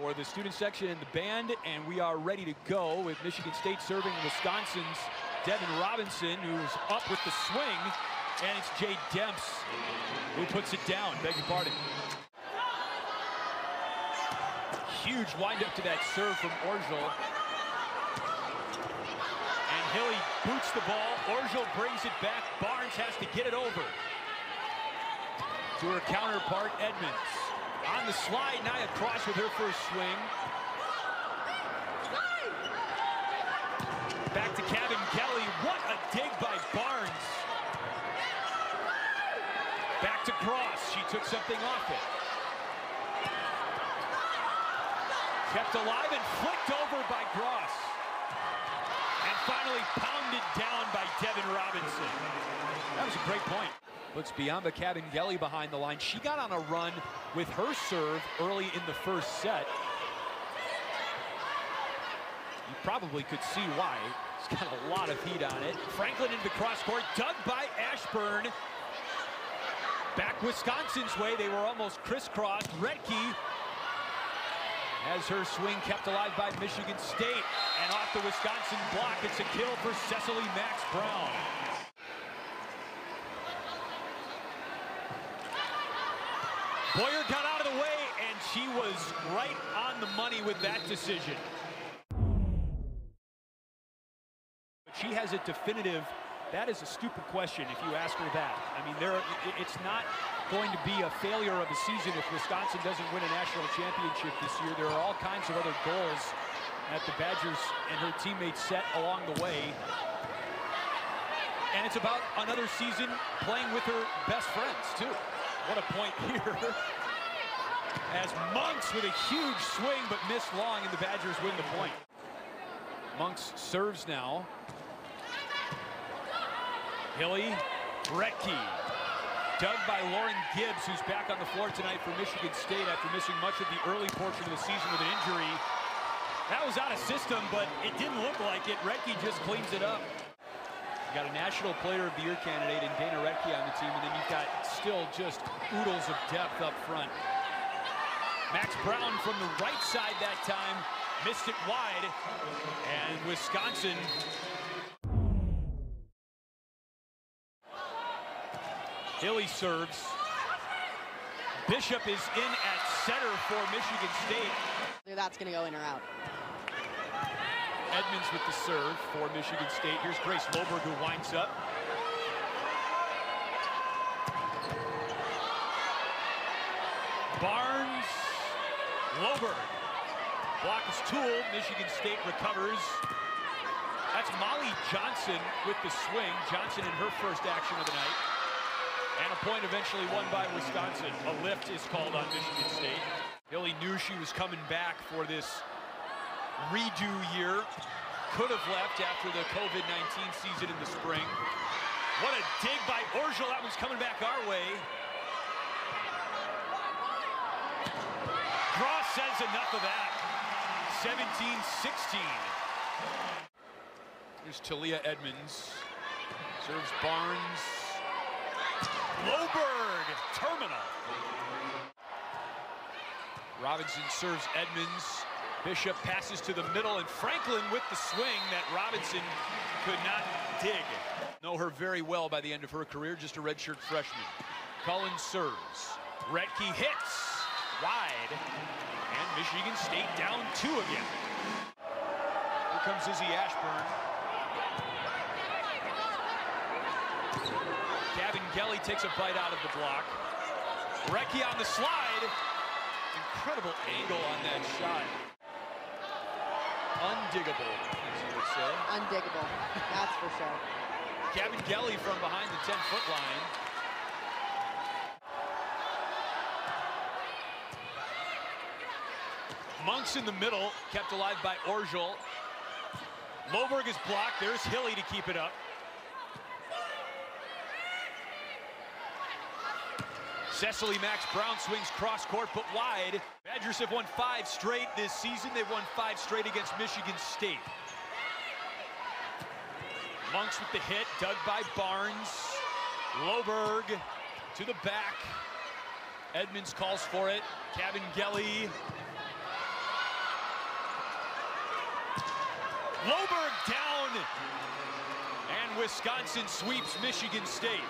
for the student section and the band, and we are ready to go with Michigan State serving Wisconsin's Devyn Robinson, who's up with the swing, and it's Jade Demps who puts it down. Beg your pardon. Huge windup to that serve from Orzol. And Hilley boots the ball. Orzol brings it back. Barnes has to get it over to her counterpart, Edmonds. On the slide, Nia Cross with her first swing. Back to Kevin Kelly. What a dig by Barnes. Back to Cross. She took something off it. Kept alive and flicked over by Cross. And finally pounded down by Devyn Robinson. That was a great point. Puts Bianca Kabengele behind the line. She got on a run with her serve early in the first set. You probably could see why. It's got a lot of heat on it. Franklin into the cross court, dug by Ashburn. Back Wisconsin's way, they were almost crisscrossed. Rettke has her swing kept alive by Michigan State. And off the Wisconsin block, it's a kill for Cecily Max Brown. Boyer got out of the way, and she was right on the money with that decision. She has a definitive, that is a stupid question if you ask her that. I mean, there, it's not going to be a failure of a season if Wisconsin doesn't win a national championship this year. There are all kinds of other goals that the Badgers and her teammates set along the way. And it's about another season playing with her best friends, too. What a point here. As Monks with a huge swing, but missed long, and the Badgers win the point. Monks serves now. Hilley, Rettke, dug by Lauren Gibbs, who's back on the floor tonight for Michigan State after missing much of the early portion of the season with an injury. That was out of system, but it didn't look like it. Rettke just cleans it up. You got a National Player of the Year candidate in Dana Rettke on the team, and then you've got still just oodles of depth up front. Max Brown from the right side that time, missed it wide, and Wisconsin Hilley serves. Bishop is in at center for Michigan State. That's going to go in or out. Edmonds with the serve for Michigan State. Here's Grace Loberg who winds up. Barnes, Loberg. Block is tooled. Michigan State recovers. That's Molly Johnson with the swing. Johnson in her first action of the night. And a point eventually won by Wisconsin. A lift is called on Michigan State. Hilley knew she was coming back for this redo year. Could have left after the COVID-19 season in the spring. What a dig by Orzol. That was coming back our way. Gross says enough of that. 17-16. Here's Talia Edmonds. Serves Barnes. Loberg, terminal. Robinson serves Edmonds. Bishop passes to the middle, and Franklin with the swing that Robinson could not dig. Know her very well by the end of her career, just a redshirt freshman. Cullen serves. Rettke hits wide, and Michigan State down two again. Here comes Izzy Ashburn. Kabengele takes a bite out of the block. Rettke on the slide. Incredible angle on that shot. Undiggable, as you would say. Undiggable, that's for sure. Kabengele from behind the 10-foot line. Monks in the middle, kept alive by Orzol. Loberg is blocked. There's Hilley to keep it up. Cecily Max Brown swings cross court, but wide. Badgers have won five straight this season. They've won five straight against Michigan State. Monks with the hit, dug by Barnes. Loberg to the back. Edmonds calls for it. Cabin Gelly. Loberg down. And Wisconsin sweeps Michigan State.